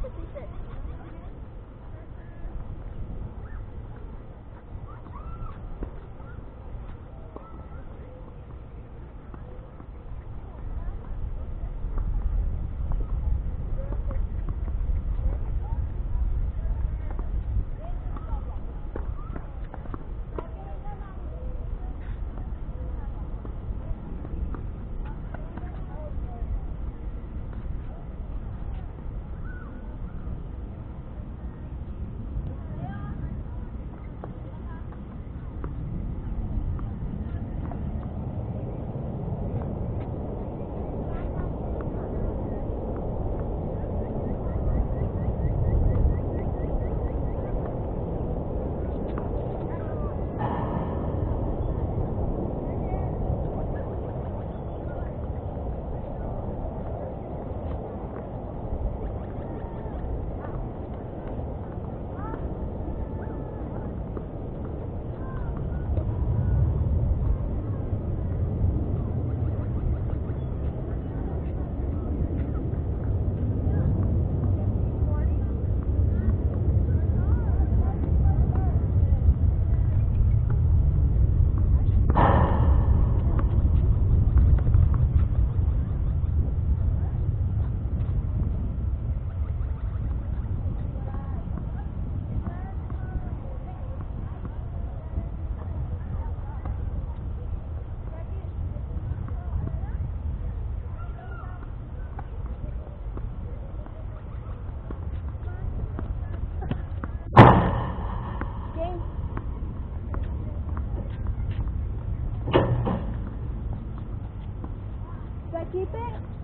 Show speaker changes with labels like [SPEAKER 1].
[SPEAKER 1] Because he said,
[SPEAKER 2] keep it